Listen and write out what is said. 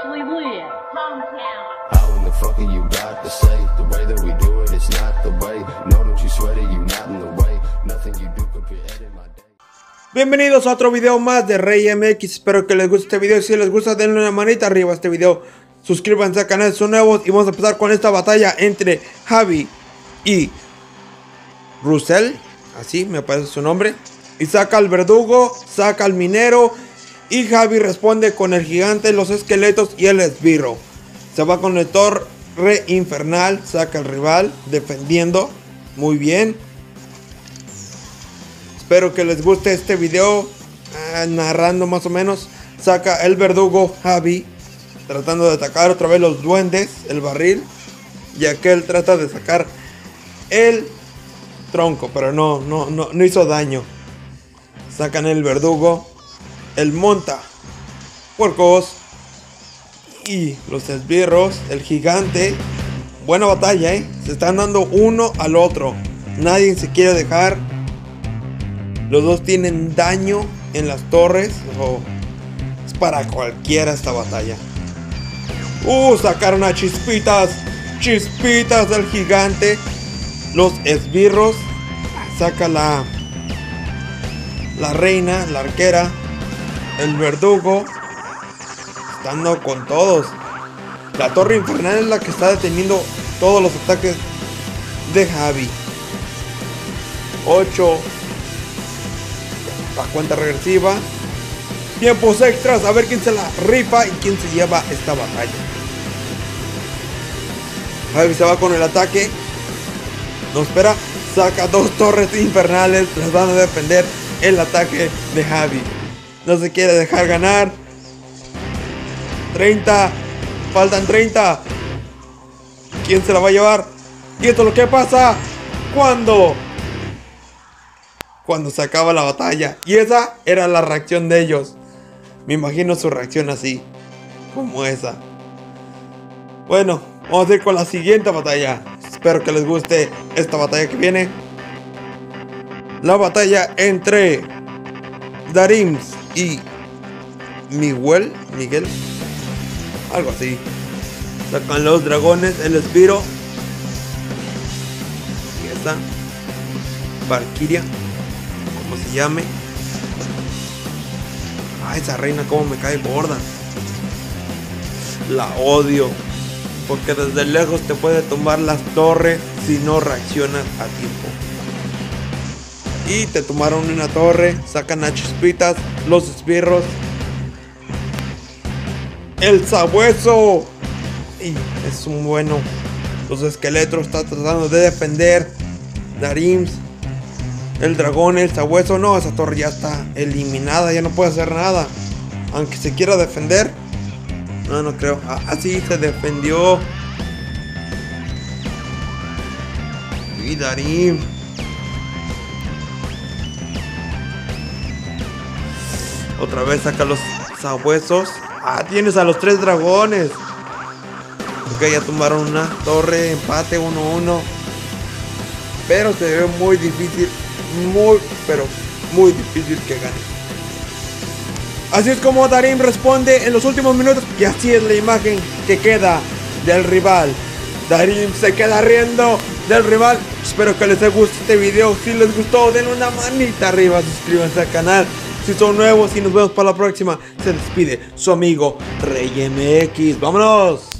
actually live. Hometown. How in the fuck are you got to say The way that we do it, it's not the way No, don't you sweat it, you not in the way Nothing you do could create in my day. Bienvenidos a otro video más de Rey MX, espero que les guste este video, si les gusta denle una manita arriba a este video, suscríbanse al canal si son nuevos. Y vamos a empezar con esta batalla entre Javi y Russell, así me parece su nombre, y saca al verdugo, saca al minero y Javi responde con el gigante, los esqueletos y el esbirro. Se va con el torre infernal, saca al rival defendiendo, muy bien. Espero que les guste este video. ah, narrando más o menos. Saca el verdugo Javi. Tratando de atacar otra vez los duendes. El barril. Y aquel trata de sacar el tronco. Pero no, no, no, no hizo daño. Sacan el verdugo. El monta. Puercos. Y los esbirros. El gigante. Buena batalla, eh. Se están dando uno al otro. Nadie se quiere dejar. Los dos tienen daño en las torres. es para cualquiera esta batalla. Uh, sacaron a chispitas. Chispitas del gigante. Los esbirros. Saca la. La reina, la arquera. El verdugo. Estando con todos. La torre infernal es la que está deteniendo todos los ataques de Javi. 8 la cuenta regresiva. Tiempos extras, a ver quién se la rifa y quién se lleva esta batalla. Javi se va con el ataque. No espera. Saca dos torres infernales. Las van a defender el ataque de Javi. No se quiere dejar ganar. 30. Faltan 30. ¿Quién se la va a llevar? Y esto es lo que pasa. Cuando cuando se acaba la batalla. Y esa era la reacción de ellos. Me imagino su reacción así. Como esa. Bueno, vamos a ir con la siguiente batalla. Espero que les guste esta batalla que viene. La batalla entre Darims y Miguel. Miguel. Algo así. Sacan los dragones, el espiro. Y esta. Valkyria como se llame. Ah, esa reina como me cae gorda. La odio. Porque desde lejos te puede tumbar las torres si no reaccionas a tiempo. Y te tomaron una torre, sacan a chispitas, los esbirros. El sabueso. Y es un bueno. Los esqueletos están tratando de defender. Darims el dragón, el sabueso, no, esa torre ya está eliminada, ya no puede hacer nada. Aunque se quiera defender. No, no creo. Ah, así se defendió. Y Darim. Otra vez saca los sabuesos. Ah, tienes a los tres dragones. Ok, ya tumbaron una torre, empate 1-1. Pero se ve muy difícil muy, pero muy difícil que gane. Así es como Darim responde en los últimos minutos y así es la imagen que queda del rival. Darim se queda riendo del rival. Espero que les guste este video. Si les gustó, den una manita arriba, suscríbanse al canal. Si son nuevos y nos vemos para la próxima, se despide su amigo Rey MX. ¡Vámonos!